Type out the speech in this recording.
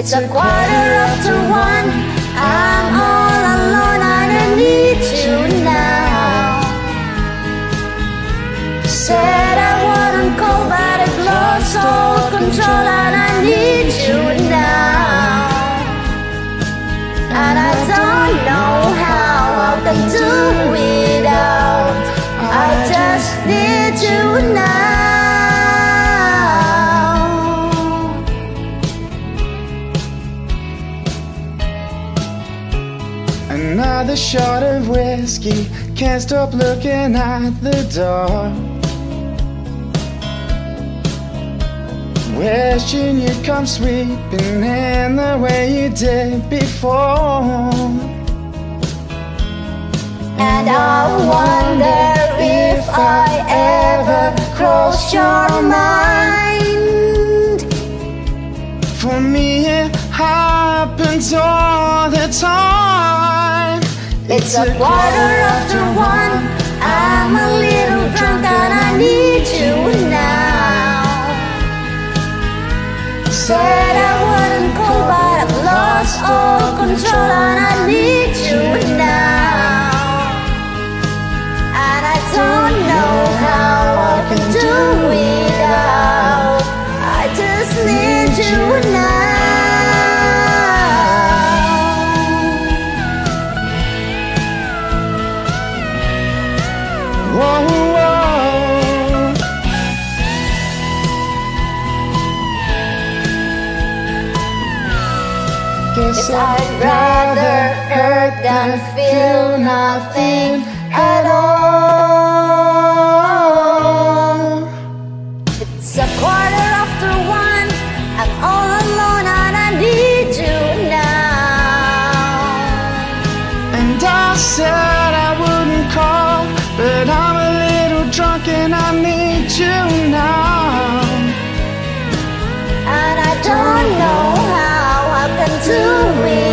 It's a quarter after one. I'm all alone and I need you now. Said I wouldn't call, but I've lost all control and I need you now. Another shot of whiskey, can't stop looking at the door. Wishing you'd come sweeping in the way you did before. And I wonder Me, it happens all the time. It's a quarter after one. I'm a little drunk and I need you now. Said I wouldn't call, but I've lost all control and I need you now. And I don't Yes, I'd rather hurt than feel nothing to me.